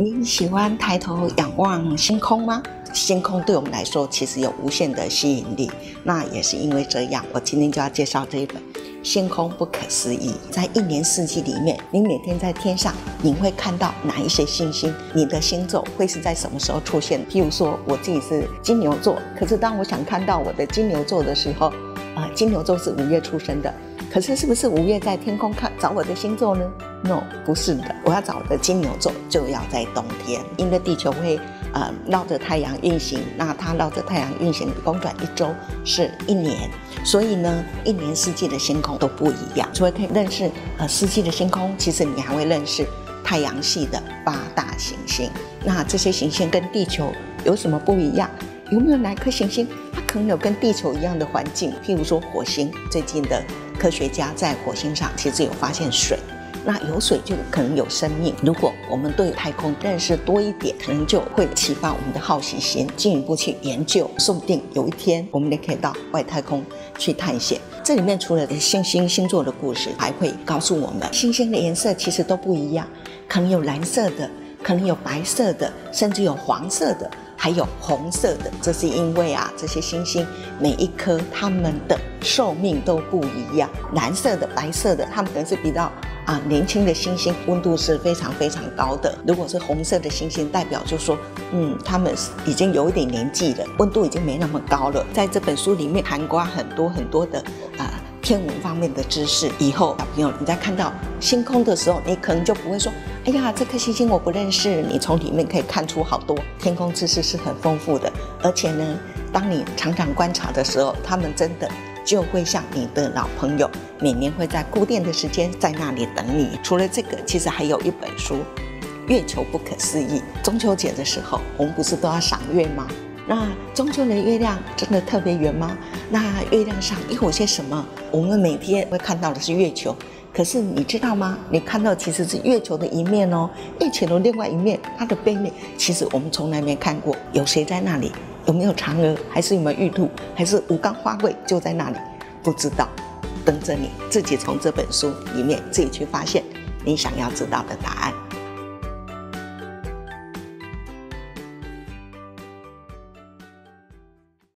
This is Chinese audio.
你喜欢抬头仰望星空吗？星空对我们来说其实有无限的吸引力。那也是因为这样，我今天就要介绍这一本《星空不可思议》。在一年四季里面，你每天在天上，你会看到哪一些星星？你的星座会是在什么时候出现？譬如说，我自己是金牛座，可是当我想看到我的金牛座的时候，啊，金牛座是五月出生的。可是，是不是五月在天空看找我的星座呢？No，不是的。我要找的金牛座就要在冬天，因为地球会呃绕着太阳运行，那它绕着太阳运行公转一周是一年，所以呢，一年四季的星空都不一样。除了可以认识呃四季的星空，其实你还会认识太阳系的八大行星。那这些行星跟地球有什么不一样？有没有哪颗行星它可能有跟地球一样的环境？譬如说火星，最近的。科学家在火星上其实有发现水，那有水就可能有生命。如果我们对太空认识多一点，可能就会启发我们的好奇心，进一步去研究。说不定有一天我们也可以到外太空去探险。这里面除了星星星座的故事，还会告诉我们星星的颜色其实都不一样，可能有蓝色的，可能有白色的，甚至有黄色的。还有红色的，这是因为啊，这些星星每一颗它们的寿命都不一样。蓝色的、白色的，它们可能是比较啊年轻的星星，温度是非常非常高的。如果是红色的星星，代表就说，嗯，它们已经有一点年纪了，温度已经没那么高了。在这本书里面涵盖很多很多的啊。天文方面的知识，以后小朋友你在看到星空的时候，你可能就不会说：“哎呀，这颗星星我不认识。”你从里面可以看出好多天空知识是很丰富的。而且呢，当你常常观察的时候，他们真的就会像你的老朋友，每年会在固定的时间在那里等你。除了这个，其实还有一本书《月球不可思议》。中秋节的时候，我们不是都要赏月吗？那中秋的月亮真的特别圆吗？那月亮上又有些什么？我们每天会看到的是月球，可是你知道吗？你看到其实是月球的一面哦，月球的另外一面，它的背面，其实我们从来没看过。有谁在那里？有没有嫦娥？还是有没有玉兔？还是吴刚花卉就在那里？不知道，等着你自己从这本书里面自己去发现你想要知道的答案。